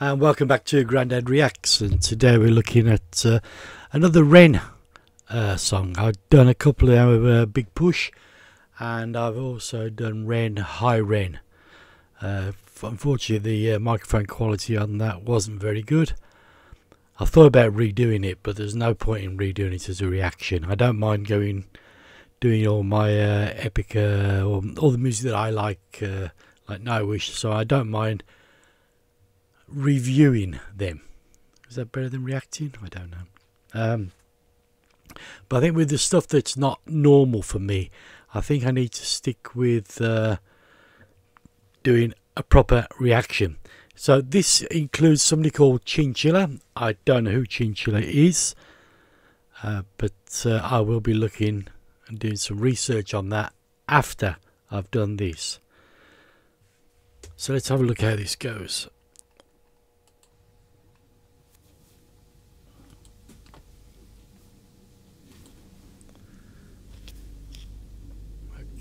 and welcome back to Grandad Reacts. And today we're looking at uh, another Ren uh, song. I've done a couple of uh, Big Push, and I've also done Ren Hi Ren. Uh, unfortunately, the uh, microphone quality on that wasn't very good. I thought about redoing it, but there's no point in redoing it as a reaction. I don't mind going doing all my uh, epic or all the music that I like, like Nightwish, so I don't mind reviewing them. Is that better than reacting? I don't know. Um, but I think with the stuff that's not normal for me, I think I need to stick with uh, doing a proper reaction. So this includes somebody called Chinchilla. I don't know who Chinchilla is, uh, but uh, I will be looking and doing some research on that after I've done this. So let's have a look how this goes.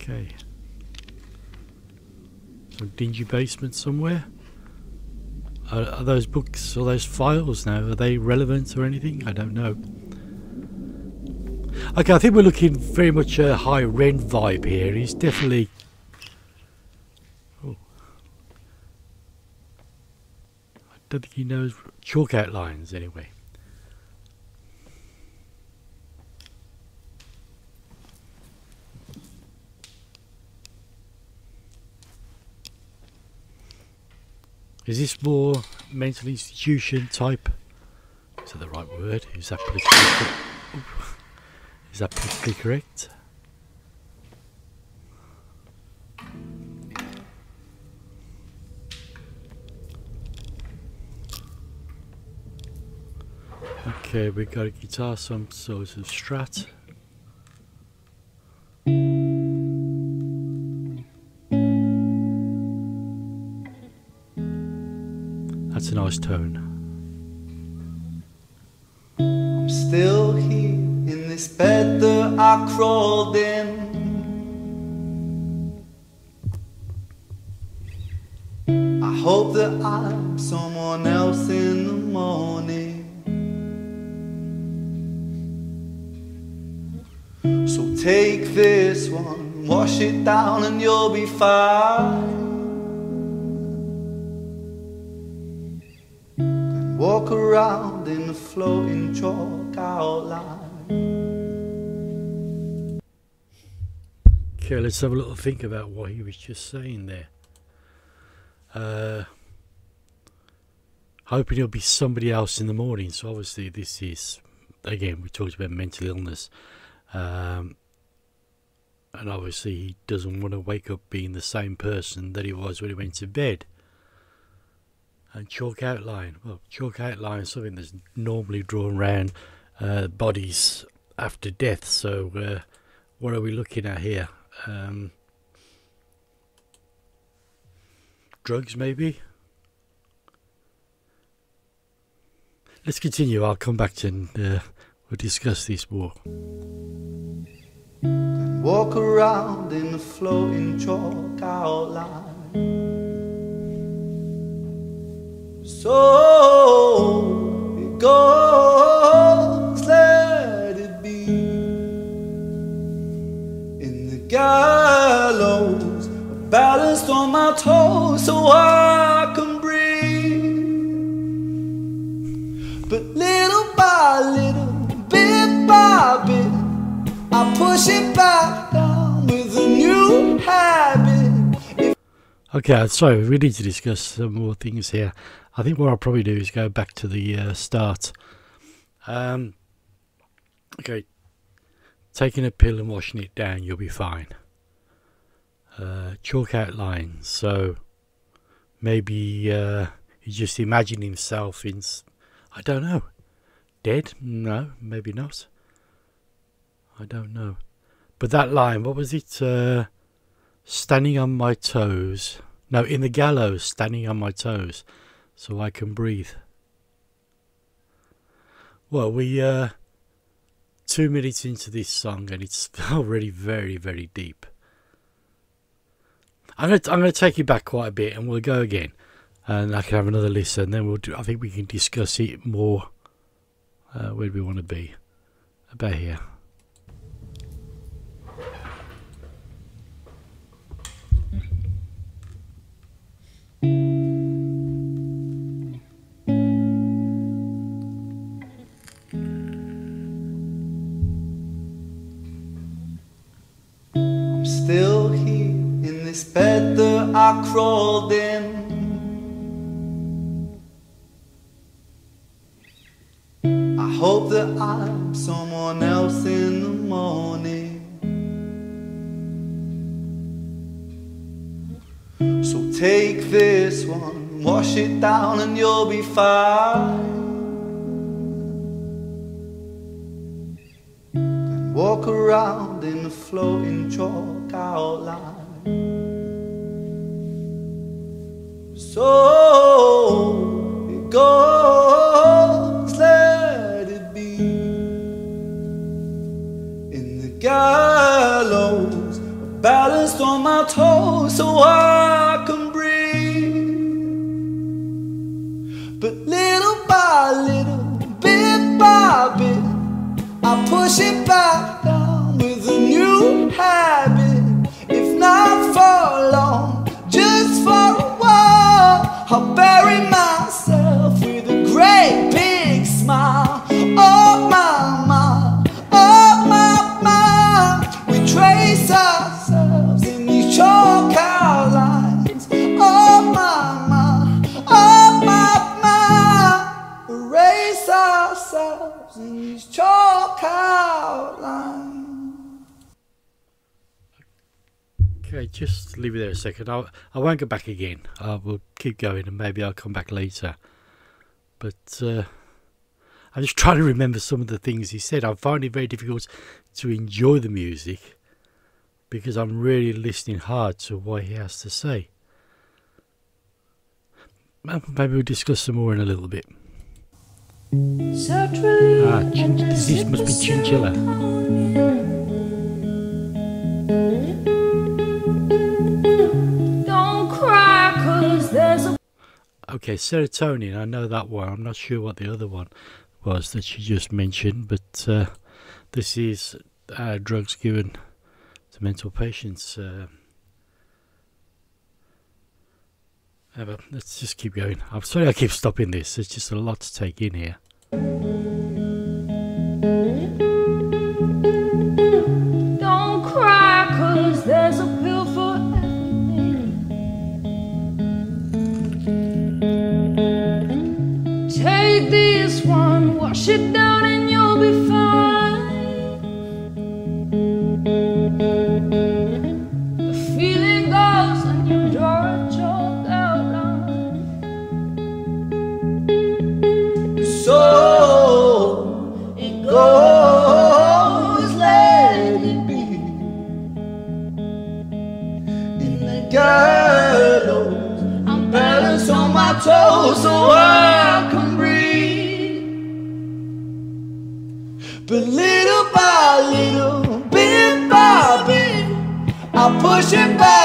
Okay. Some dingy basement somewhere. Are, are, those books or those files now, are they relevant or anything? I don't know. Okay, I think we're looking very much a high rent vibe here. He's definitely... Oh. I don't think he knows chalk outlines anyway. Is this more mental institution type? Is that the right word? Is that politically Is that politically correct? Okay, we got a guitar, some sort of strat. Nice tone. I'm still here in this bed that I crawled in. I hope that I'm someone else in the morning. So take this one, wash it down, and you'll be fine. Walk around in floating chalk outline. Okay, let's have a little think about what he was just saying there. Uh, hoping it'll be somebody else in the morning. So obviously this is, again, we talked about mental illness. Um, and obviously he doesn't want to wake up being the same person that he was when he went to bed and chalk outline. Well, chalk outline is something that's normally drawn around uh, bodies after death. So, uh, what are we looking at here? Um, drugs, maybe? Let's continue. I'll come back and uh, we'll discuss this more. Walk around in the floating chalk outline. So it goes, let it be. In the gallows, balanced on my toes so I can breathe. But little by little, bit by bit, I push it back down with a new habit. Okay, sorry, we need to discuss some more things here. I think what I'll probably do is go back to the uh, start. Um, okay, taking a pill and washing it down, you'll be fine. Uh, chalk out lines, so maybe uh, he's just imagining himself in, I don't know, dead? No, maybe not. I don't know. But that line, what was it? Uh, standing on my toes. No, in the gallows, standing on my toes so I can breathe. Well, we uh two minutes into this song and it's already very, very deep. I'm gonna I'm gonna take you back quite a bit and we'll go again. and I can have another listen. Then we'll do. I think we can discuss it more. Uh, where do we want to be? About here. I'm one, wash it down, and you'll be fine. And walk around in the floating chalk outline. So it goes, let it be. In the gallows, balanced on my toes so I push it back down with a new habit. It there a second. I'll, I won't go back again. I will keep going and maybe I'll come back later. But uh, I'm just trying to remember some of the things he said. I find it very difficult to enjoy the music because I'm really listening hard to what he has to say. Maybe we'll discuss some more in a little bit. Ah, chin- this must be chinchilla. Okay, serotonin. I know that one. I'm not sure what the other one was that you just mentioned, but uh, this is uh, drugs given to mental patients. Uh, let's just keep going. I'm sorry I keep stopping this. There's just a lot to take in here. One, wash push it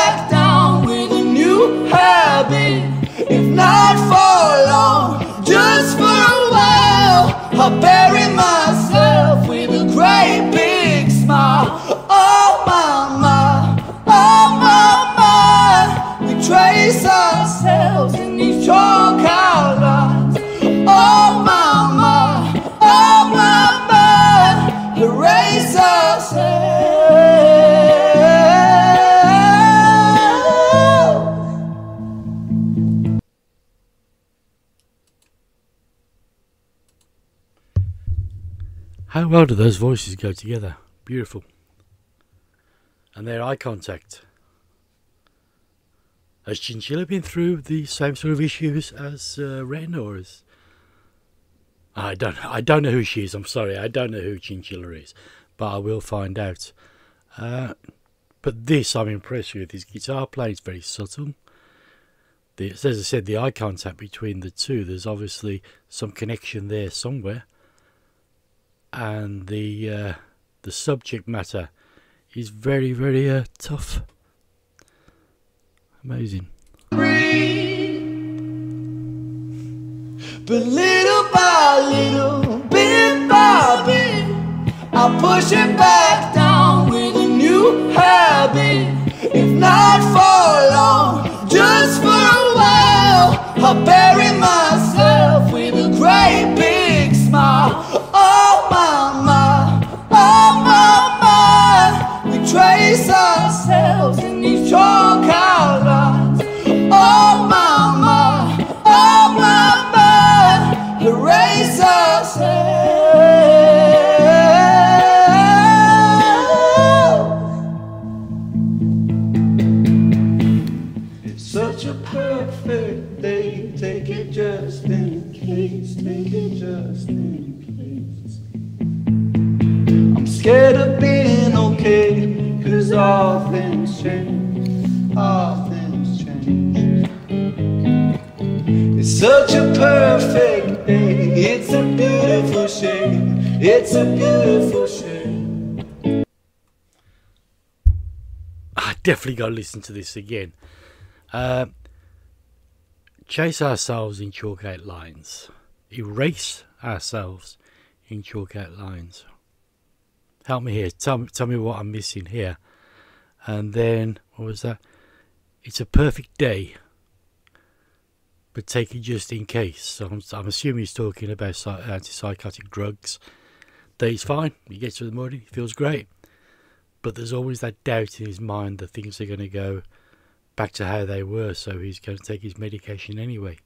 those voices go together? Beautiful. And their eye contact. Has Chinchilla been through the same sort of issues as uh, Ren, or is I don't I don't know who she is. I'm sorry, I don't know who Chinchilla is, but I will find out. Uh, but this I'm impressed with. His guitar playing is very subtle. The, as I said, the eye contact between the two. There's obviously some connection there somewhere, and the uh, the subject matter is very very uh, tough. Amazing. But little by little, bit by bit, I back down with a new habit. If not Take it just in case. I'm scared of being okay. Cause all things change. All things change. It's such a perfect day. It's a beautiful shame. It's a beautiful shame. I definitely got to listen to this again. Uh, chase ourselves in chalk out lines. Erase ourselves in chalk out lines. Help me here. Tell me, tell me what I'm missing here. And then, what was that? It's a perfect day. But take it just in case. So I'm, I'm assuming he's talking about psy- antipsychotic drugs. He's fine. He gets to the morning. He feels great but there's always that doubt in his mind that things are going to go back to how they were, so he's going to take his medication anyway.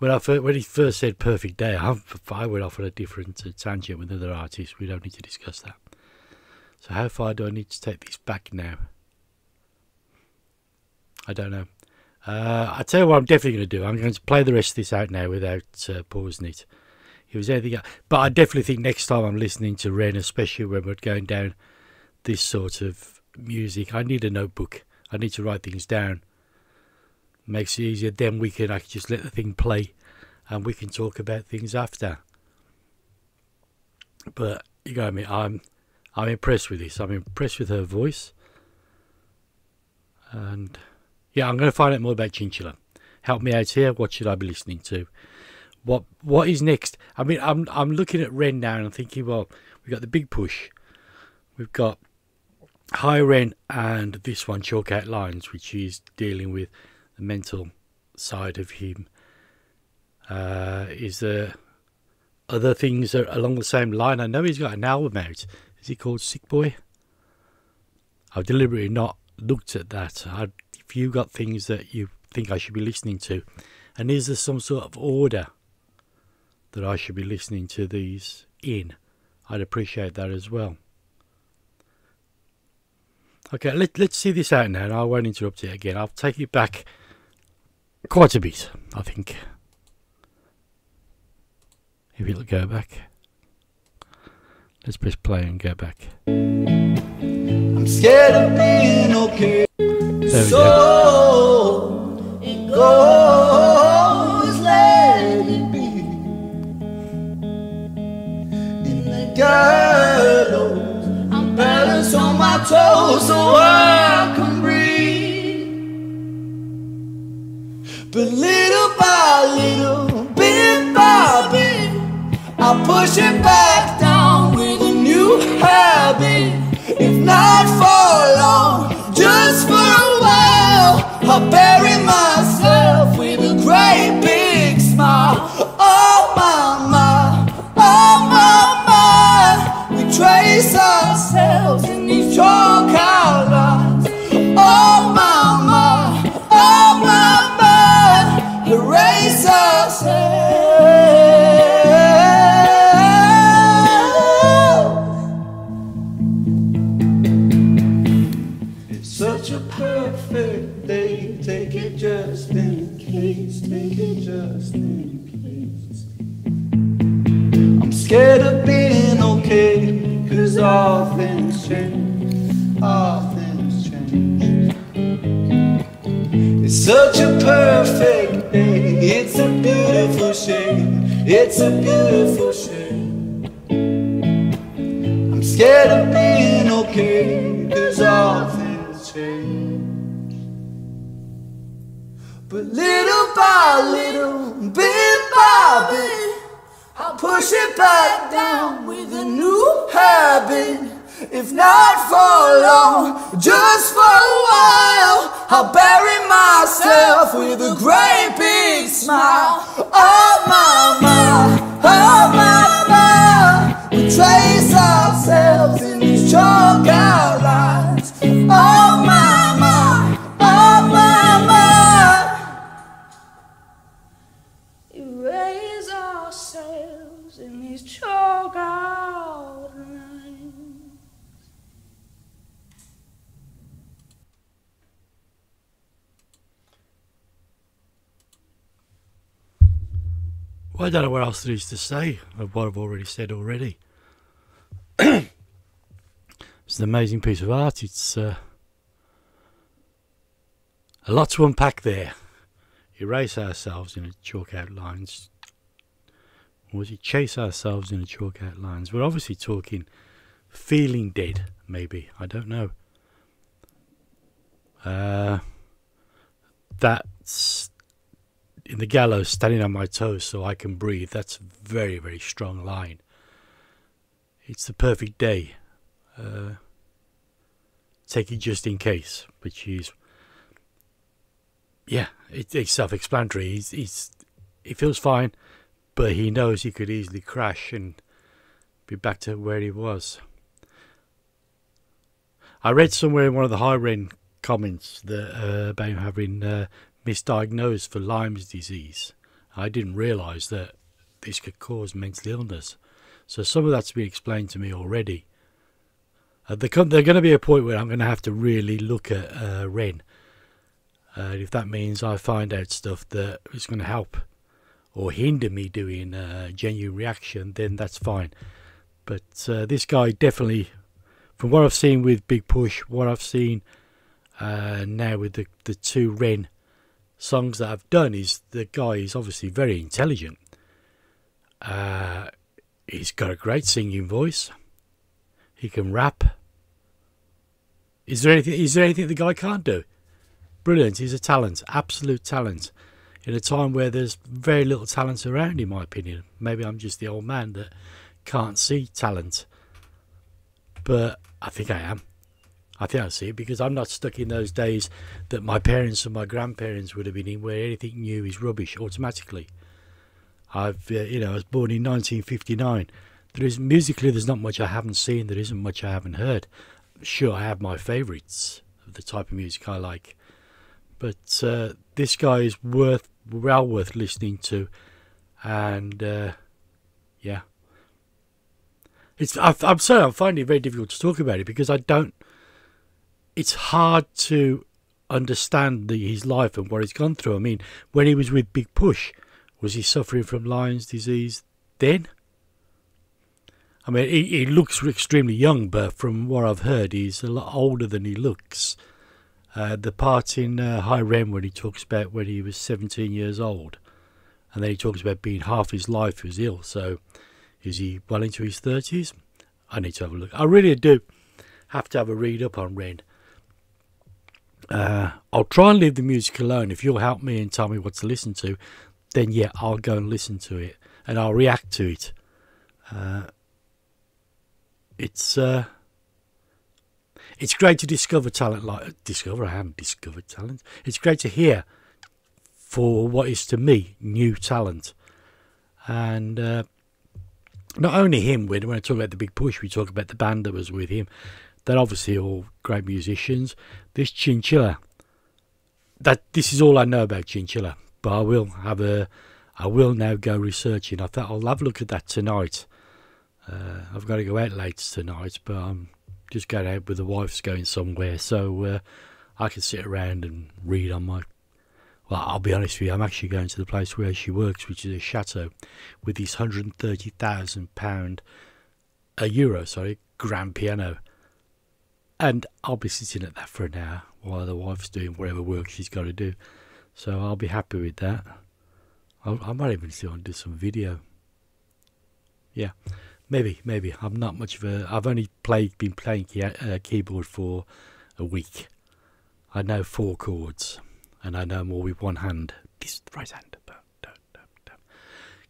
When I first, when he first said "perfect day," I, I went off on a different tangent with other artists. We don't need to discuss that. So how far do I need to take this back now? I don't know. Uh, I tell you what, I'm definitely going to do. I'm going to play the rest of this out now without uh, pausing it. If there's anything, else- but I definitely think next time I'm listening to Ren, especially when we're going down this sort of music, I need a notebook. I need to write things down. Makes it easier. Then we can actually just let the thing play, and we can talk about things after. But you got me. I'm, I'm impressed with this. I'm impressed with her voice. And yeah, I'm going to find out more about Chinchilla. Help me out here. What should I be listening to? What What is next? I mean, I'm I'm looking at Ren now and I'm thinking, well, we've got the big push. We've got Hi Ren and this one, Chalk Out Lines, which is dealing with the mental side of him. Uh, is there other things along the same line? I know he's got an album out. Is he called Sick Boy? I've deliberately not looked at that. I, if you got things that you think I should be listening to, and is there some sort of order that I should be listening to these in? I'd appreciate that as well. Okay, let, let's see this out now, and I won't interrupt it again. I'll take it back quite a bit, I think. If it'll go back. Let's press play and go back. I'm scared of being okay. There we go. So it goes, let it be. In the gallows, I'm balanced on my toes so I But little by little, bit by bit, I push it back down with a new habit. If not for long, just for a while, I bury Take down with a new habit. If not for long, just for a while, I'll bury myself with a great big smile. Oh my, oh my, we trace ourselves Well, I don't know what else there is to say of what I've already said already. it's an amazing piece of art. It's uh, a lot to unpack there. Erase ourselves in chalk outlines. Or was it chase ourselves in chalk outlines? We're obviously talking feeling dead, maybe. I don't know. Uh, that's in the gallows standing on my toes so I can breathe. That's a very, very strong line. It's the perfect day. Uh, take it just in case, which is, yeah, it, it's self explanatory. He's, he's, he feels fine, but he knows he could easily crash and be back to where he was. I read somewhere in one of the high end comments that uh, about having uh, misdiagnosed for Lyme's disease. I didn't realise that this could cause mental illness. So some of that's been explained to me already. Uh, there there's going to be a point where I'm going to have to really look at uh, Ren. Uh, if that means I find out stuff that is going to help or hinder me doing a genuine reaction, then that's fine. But uh, this guy definitely, from what I've seen with Big Push, what I've seen uh, now with the, the two Ren songs that I've done is the guy is obviously very intelligent. Uh, he's got a great singing voice. He can rap. Is there anything? Is there anything the guy can't do? Brilliant. He's a talent, absolute talent. In a time where there's very little talent around, in my opinion. Maybe I'm just the old man that can't see talent, but I think I am. I think I see it because I'm not stuck in those days that my parents and my grandparents would have been in, where anything new is rubbish automatically. I've, uh, you know, I was born in 1959. There is musically, there's not much I haven't seen. There isn't much I haven't heard. Sure, I have my favourites of the type of music I like, but uh, this guy is worth well worth listening to, and uh, yeah, it's. I, I'm sorry, I'm finding it very difficult to talk about it because I don't it's hard to understand the, his life and what he's gone through. I mean, when he was with Big Push, was he suffering from Lyme's disease then? I mean, he, he looks extremely young, but from what I've heard, he's a lot older than he looks. Uh, the part in uh, Hi Ren when he talks about when he was 17 years old, and then he talks about being half his life was ill. So, is he well into his 30s? I need to have a look. I really do have to have a read up on Ren. Uh, I'll try and leave the music alone. If you'll help me and tell me what to listen to, then yeah, I'll go and listen to it and I'll react to it. Uh, it's uh, it's great to discover talent like discover. I haven't discovered talent. It's great to hear for what is to me new talent, and uh, not only him. When when I talk about the big push, we talk about the band that was with him. They're obviously all great musicians. This Chinchilla, that this is all I know about Chinchilla, but I will have a, I will now go researching. I thought I'll have a look at that tonight. Uh, I've got to go out late tonight, but I'm just going out with the wife's going somewhere, so uh, I can sit around and read on my. Well, I'll be honest with you. I'm actually going to the place where she works, which is a chateau, with this hundred and thirty thousand pound, a euro, sorry, grand piano and I'll be sitting at that for an hour while the wife's doing whatever work she's got to do. So I'll be happy with that. I'll, i might even and do some video. Yeah, maybe, maybe. I'm not much of a. I've only played, been playing key, uh, keyboard for a week. I know four chords, and I know more with one hand. This right hand.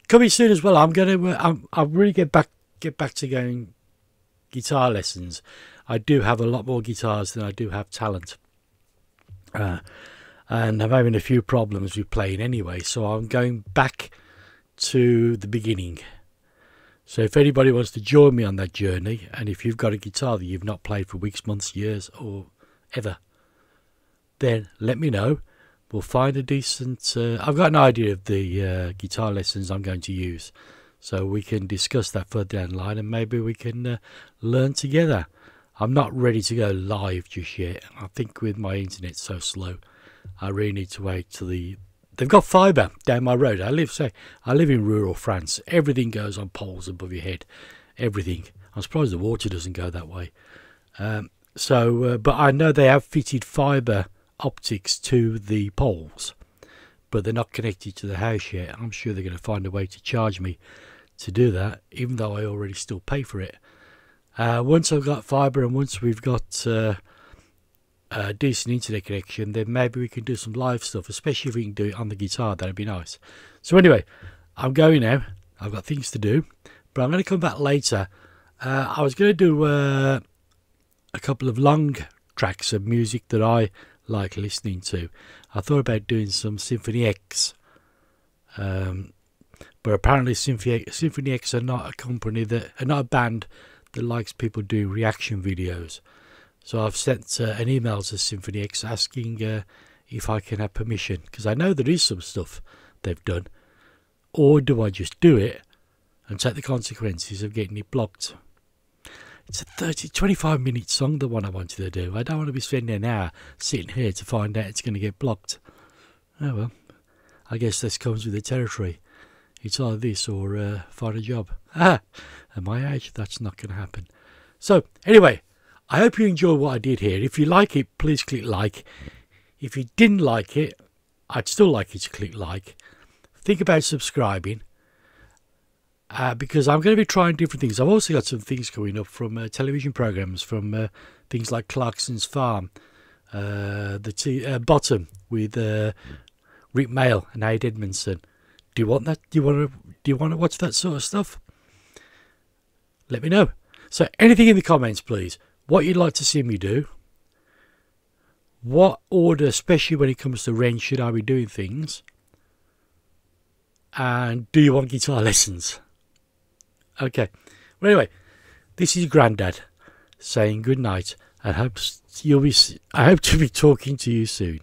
coming soon as well. I'm gonna. uh, I'm. I'll really get back. Get back to going guitar lessons. I do have a lot more guitars than I do have talent. Uh, and I'm having a few problems with playing anyway, so I'm going back to the beginning. So if anybody wants to join me on that journey, and if you've got a guitar that you've not played for weeks, months, years, or ever, then let me know. We'll find a decent. Uh, I've got an idea of the uh, guitar lessons I'm going to use, so we can discuss that further down the line, and maybe we can uh, learn together. I'm not ready to go live just yet. I think with my internet so slow, I really need to wait till the. They've got fibre down my road. I live say I live in rural France. Everything goes on poles above your head. Everything. I'm surprised the water doesn't go that way. Um, so, uh, but I know they have fitted fibre optics to the poles, but they're not connected to the house yet. I'm sure they're going to find a way to charge me to do that, even though I already still pay for it. Uh, once I've got fibre and once we've got uh, a decent internet connection, then maybe we can do some live stuff, especially if we can do it on the guitar. That'd be nice. So anyway, I'm going now. I've got things to do, but I'm going to come back later. Uh, I was going to do uh, a couple of long tracks of music that I like listening to. I thought about doing some Symphony X, um, but apparently Symphony X are not a company that are not a band that likes people doing reaction videos. So I've sent uh, an email to Symphony X asking uh, if I can have permission because I know there is some stuff they've done, or do I just do it and take the consequences of getting it blocked? It's a 30, 25 minute song, the one I wanted to do. I don't want to be spending an hour sitting here to find out it's going to get blocked. Oh well, I guess this comes with the territory. It's either this or uh, find a job. Ah, at my age, that's not going to happen. So, anyway, I hope you enjoyed what I did here. If you like it, please click like. If you didn't like it, I'd still like you to click like. Think about subscribing uh, because I'm going to be trying different things. I've also got some things coming up from uh, television programs, from uh, things like Clarkson's Farm, uh, the t- uh, Bottom with uh, Rik Mayall and Ade Edmondson. Do you want that? Do you want to? Do you want to watch that sort of stuff? Let me know. So anything in the comments, please. What you'd like to see me do. What order, especially when it comes to Ren, should I be doing things? And do you want guitar lessons? Okay. Well, anyway, this is Grandad saying good night and hope you'll be. I hope to be talking to you soon.